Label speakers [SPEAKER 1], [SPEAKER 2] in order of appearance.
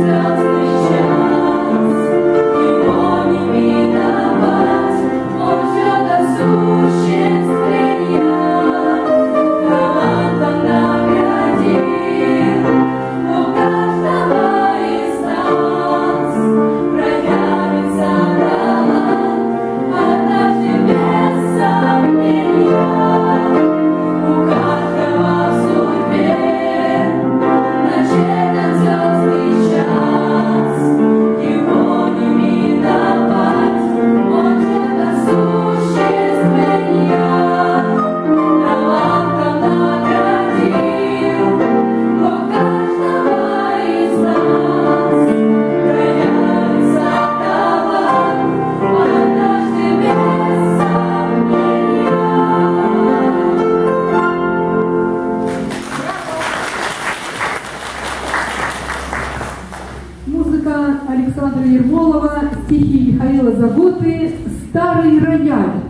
[SPEAKER 1] Jesus. Александра Ермолова, стихи Михаила Заботы «Старый рояль».